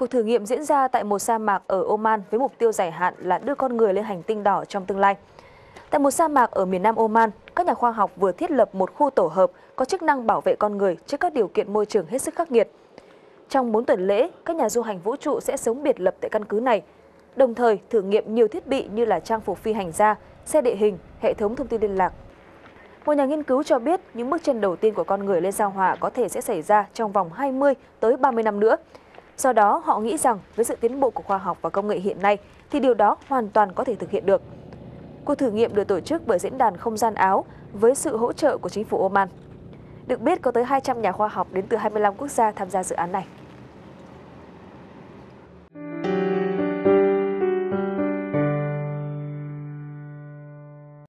Cuộc thử nghiệm diễn ra tại một sa mạc ở Oman với mục tiêu dài hạn là đưa con người lên hành tinh đỏ trong tương lai. Tại một sa mạc ở miền Nam Oman, các nhà khoa học vừa thiết lập một khu tổ hợp có chức năng bảo vệ con người trước các điều kiện môi trường hết sức khắc nghiệt. Trong 4 tuần lễ, các nhà du hành vũ trụ sẽ sống biệt lập tại căn cứ này, đồng thời thử nghiệm nhiều thiết bị như là trang phục phi hành gia, xe địa hình, hệ thống thông tin liên lạc. Một nhà nghiên cứu cho biết những bước chân đầu tiên của con người lên sao hỏa có thể sẽ xảy ra trong vòng 20 tới 30 năm nữa. Do đó, họ nghĩ rằng với sự tiến bộ của khoa học và công nghệ hiện nay thì điều đó hoàn toàn có thể thực hiện được. Cuộc thử nghiệm được tổ chức bởi Diễn đàn Không gian Áo với sự hỗ trợ của chính phủ Oman. Được biết có tới 200 nhà khoa học đến từ 25 quốc gia tham gia dự án này.